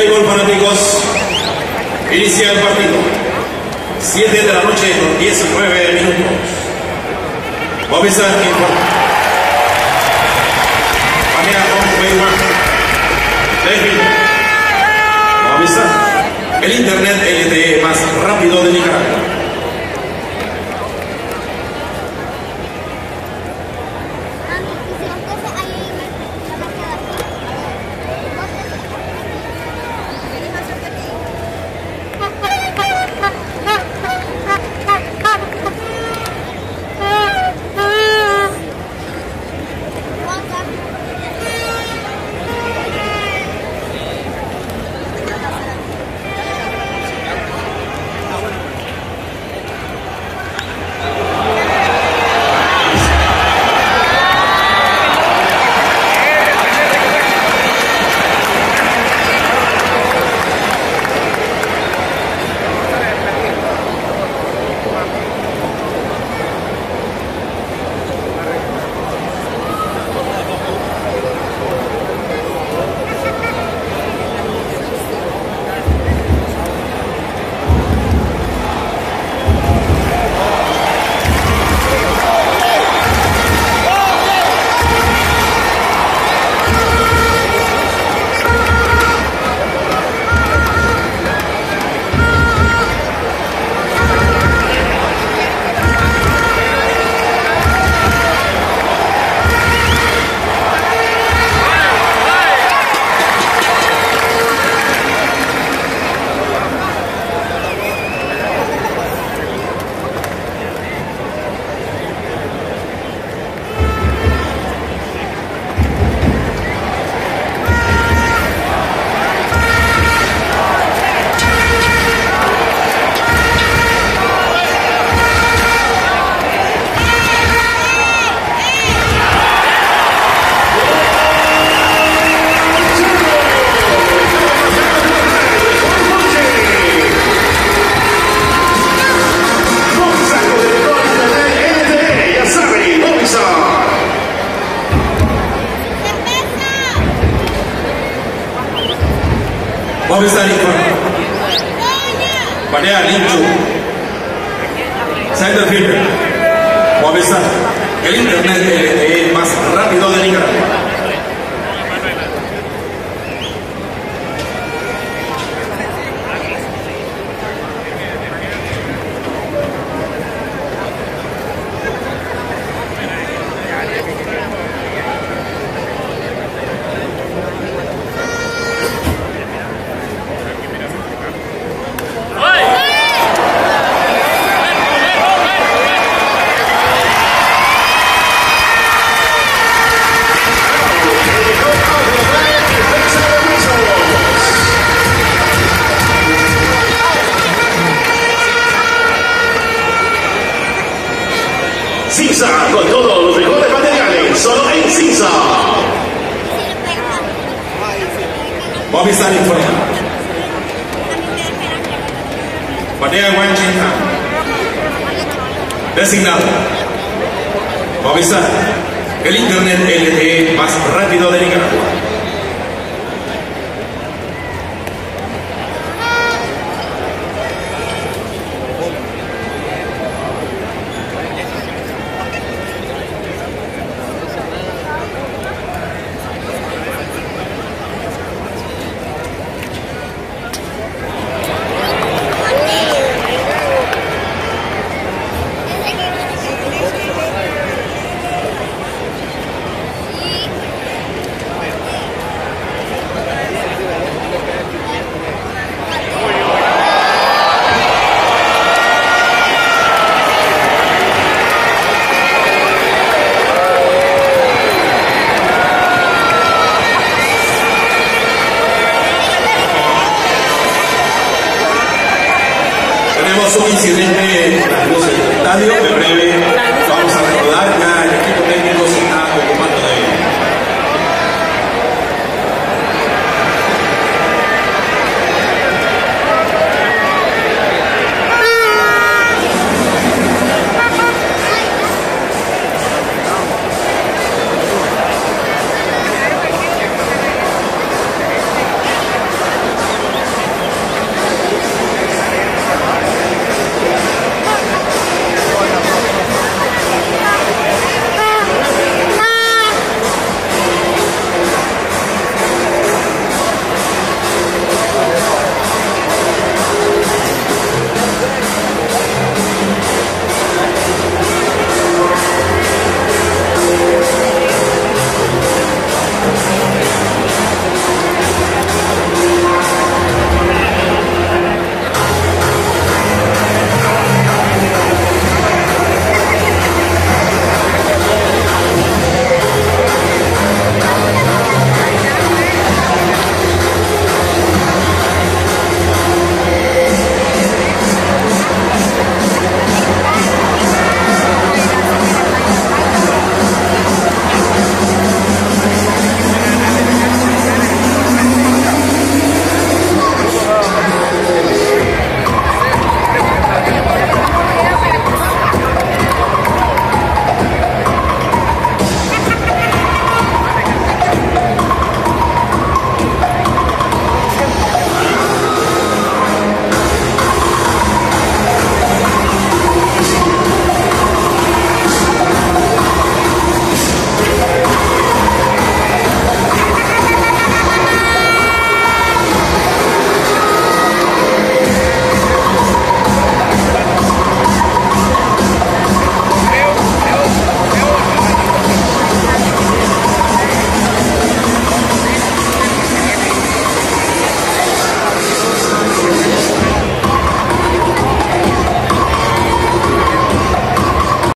Playboy fanáticos, inicia el partido. 7 de la noche con 19 minutos. Panea con. Movistar. El internet LTE más rápido de Nicaragua. Movistar informa. Panea Linchu. Center Fielder. Movistar. El internet LTE más rápido de Nicaragua. Movistar informa. Panea Wan Chinhan. Designado. Movistar. El internet LTE más rápido de Nicaragua.